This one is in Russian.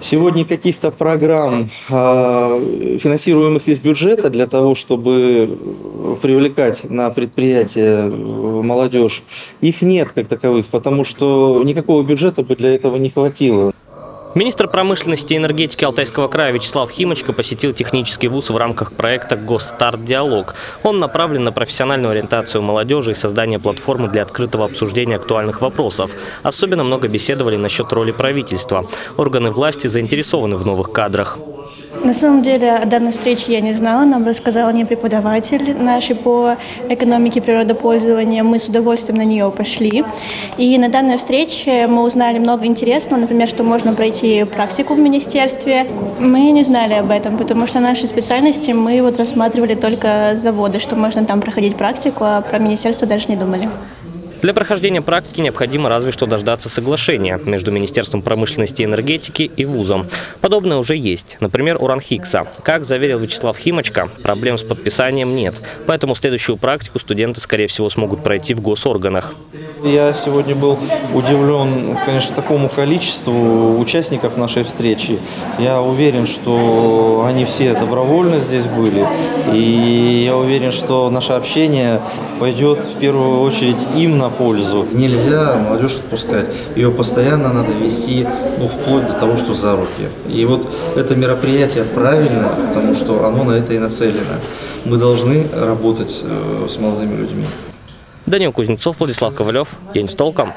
Сегодня каких-то программ, а, финансируемых из бюджета для того, чтобы привлекать на предприятия молодежь, их нет как таковых, потому что никакого бюджета бы для этого не хватило. Министр промышленности и энергетики Алтайского края Вячеслав Химочка посетил технический вуз в рамках проекта «Госстарт Диалог». Он направлен на профессиональную ориентацию молодежи и создание платформы для открытого обсуждения актуальных вопросов. Особенно много беседовали насчет роли правительства. Органы власти заинтересованы в новых кадрах. На самом деле о данной встрече я не знала, нам рассказал не преподаватель наш по экономике природопользования. Мы с удовольствием на нее пошли. И на данной встрече мы узнали много интересного, например, что можно пройти практику в министерстве. Мы не знали об этом, потому что наши специальности мы вот рассматривали только заводы, что можно там проходить практику, а про министерство даже не думали. Для прохождения практики необходимо разве что дождаться соглашения между Министерством промышленности и энергетики и вузом. Подобное уже есть. Например, у Ранхикса. Как заверил Вячеслав Химочка, проблем с подписанием нет. Поэтому следующую практику студенты, скорее всего, смогут пройти в госорганах. Я сегодня был удивлен, конечно, такому количеству участников нашей встречи. Я уверен, что они все добровольно здесь были. И я уверен, что наше общение пойдет в первую очередь им на пользу. Нельзя молодежь отпускать. Ее постоянно надо вести, ну, вплоть до того, что за руки. И вот это мероприятие правильно, потому что оно на это и нацелено. Мы должны работать э, с молодыми людьми. Данил Кузнецов, Владислав Ковалев. День с толком.